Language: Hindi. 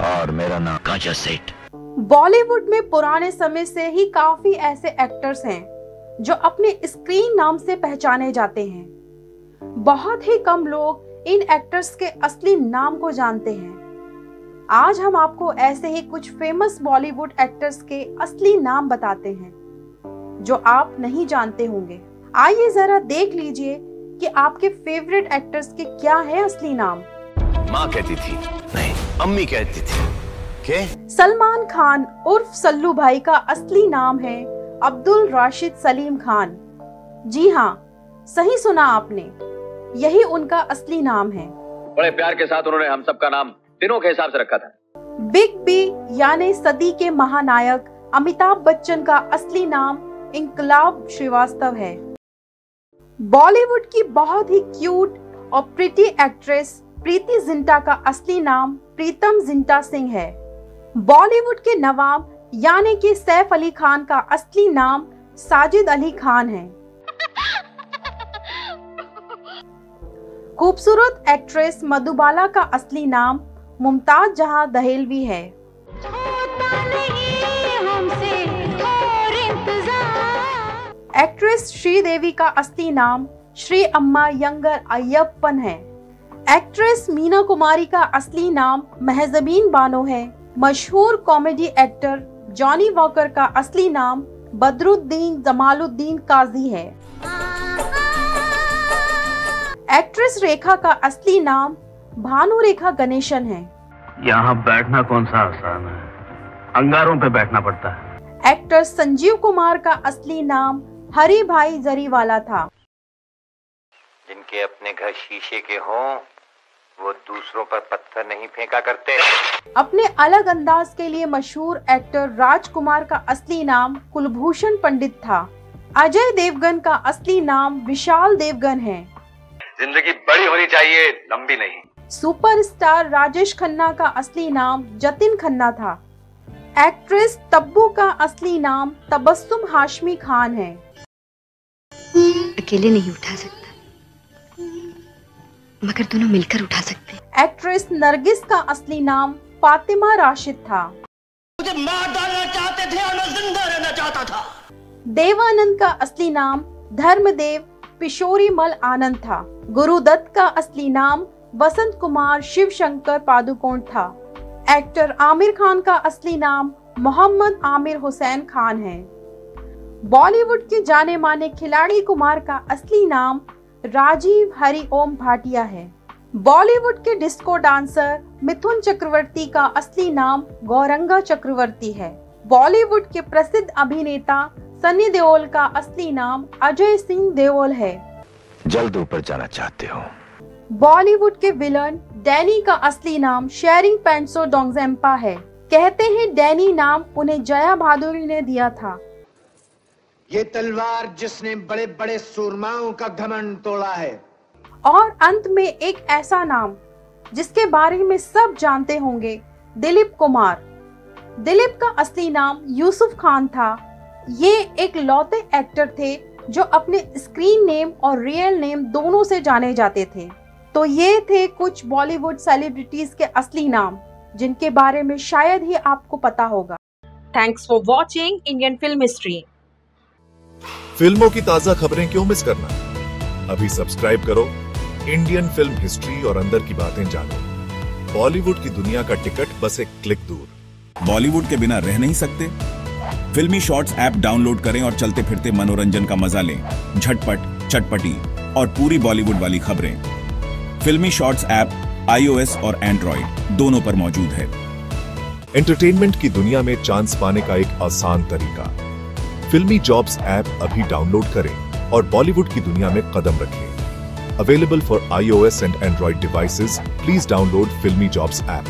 और मेरा नाम कांचा सेठ। बॉलीवुड में पुराने समय से ही काफ़ी ऐसे एक्टर्स हैं जो अपने स्क्रीन नाम से पहचाने जाते हैं। बहुत ही कम लोग इन एक्टर्स के असली नाम को जानते हैं। आज हम आपको ऐसे ही कुछ फ़ेमस बॉलीवुड एक्टर्स के असली नाम बताते हैं जो आप नहीं जानते होंगे। आइए जरा देख लीजिए कि आपके फेवरेट एक्टर्स के क्या है असली नाम। माँ कहती थी नहीं अम्मी कहती थी। के सलमान खान उर्फ़ सल्लू भाई का असली नाम है अब्दुल राशिद सलीम खान। जी हाँ सही सुना आपने। यही उनका असली नाम है। बड़े प्यार के साथ उन्होंने हम सबका नाम दिनों के हिसाब से रखा था। बिग बी यानी सदी के महानायक अमिताभ बच्चन का असली नाम इंकलाब श्रीवास्तव है। बॉलीवुड की बहुत ही क्यूट और प्रिटी एक्ट्रेस प्रीति जिंटा का असली नाम प्रीतम जिंटा सिंह है। बॉलीवुड के नवाब यानी कि सैफ अली खान का असली नाम साजिद अली खान है। खूबसूरत एक्ट्रेस मधुबाला का असली नाम मुमताज़ जहाँ दहेलवी है। एक्ट्रेस श्रीदेवी का असली नाम श्री अम्मा यंगर अय्यप्पन है। एक्ट्रेस मीना कुमारी का असली नाम महजबीन बानो है। मशहूर कॉमेडी एक्टर जॉनी वॉकर का असली नाम बदरुद्दीन जमालुद्दीन काजी है। एक्ट्रेस रेखा का असली नाम भानु रेखा गणेशन है। यहाँ बैठना कौन सा आसान है? अंगारों पे बैठना पड़ता है। एक्टर संजीव कुमार का असली नाम हरी भाई जरीवाला था। जिनके अपने घर शीशे के हों वो दूसरों पर पत्थर नहीं फेंका करते। अपने अलग अंदाज के लिए मशहूर एक्टर राजकुमार का असली नाम कुलभूषण पंडित था। अजय देवगन का असली नाम विशाल देवगन है। ज़िंदगी बड़ी होनी चाहिए लंबी नहीं। सुपरस्टार राजेश खन्ना का असली नाम जतिन खन्ना था। एक्ट्रेस तब्बू का असली नाम तबस्सुम हाशमी खान है। अकेले नहीं उठा सकता। मगर दोनों मिलकर उठा सकते हैं। एक्ट्रेस नरगिस का असली नाम फातिमा राशिद था। मुझे मार डालना चाहते थे और मैं ज़िंदा रहना चाहता था। देवानंद का असली नाम धर्मदेव पिशोरी मल आनंद था। गुरुदत्त का असली नाम वसंत कुमार शिव शंकर पादुकोण था। एक्टर आमिर खान का असली नाम मोहम्मद आमिर हुसैन खान है। बॉलीवुड के जाने माने खिलाड़ी कुमार का असली नाम राजीव हरि ओम भाटिया है। बॉलीवुड के डिस्को डांसर मिथुन चक्रवर्ती का असली नाम गौरंगा चक्रवर्ती है। बॉलीवुड के प्रसिद्ध अभिनेता सनी देओल का असली नाम अजय सिंह देओल है। जल्द ऊपर जाना चाहते हो। बॉलीवुड के विलन डैनी का असली नाम शेरिंग पेंसो डोंगजेम्पा है। कहते हैं डैनी नाम उन्हें जया भादुरी ने दिया था। ये तलवार जिसने बड़े बड़े सूरमाओं का घमंड तोड़ा है। और अंत में एक ऐसा नाम जिसके बारे में सब जानते होंगे दिलीप कुमार। दिलीप का असली नाम यूसुफ खान था। ये एक लौते एक्टर थे जो अपने स्क्रीन नेम और रियल नेम दोनों से जाने जाते थे। तो ये थे कुछ बॉलीवुड सेलिब्रिटीज के असली नाम जिनके बारे में शायद ही आपको पता होगा। Thanks for watching Indian film history फ़िल्मों की ताज़ा खबरें क्यों मिस करना? अभी सब्सक्राइब करो इंडियन फ़िल्म हिस्ट्री और अंदर की बातें जानो। बॉलीवुड की दुनिया का टिकट बस एक क्लिक दूर। बॉलीवुड के बिना रह नहीं सकते? फिल्मी शॉर्ट्स ऐप डाउनलोड करें और चलते फिरते मनोरंजन का मज़ा लें। झटपट चटपटी और पूरी बॉलीवुड वाली खबरें। फिल्मी शॉर्ट्स ऐप आईओएस और एंड्रॉइड दोनों पर मौजूद है। एंटरटेनमेंट की दुनिया में चांस पाने का एक आसान तरीका। फिल्मी जॉब्स ऐप अभी डाउनलोड करें और बॉलीवुड की दुनिया में कदम रखें। Available for iOS and Android devices please download फिल्मी जॉब्स ऐप